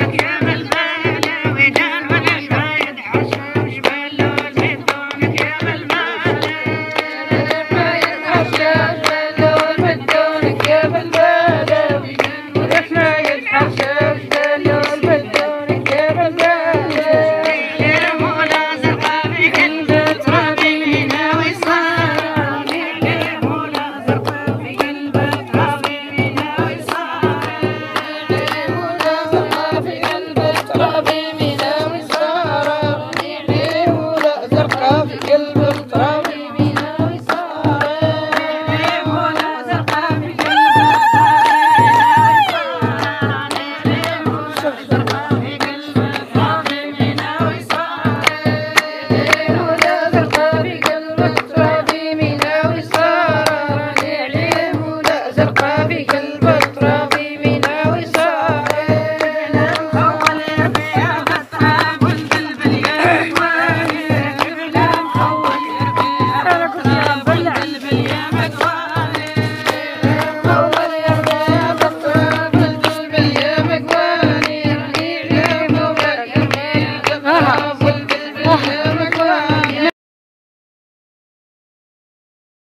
I can't. வாழ்வில்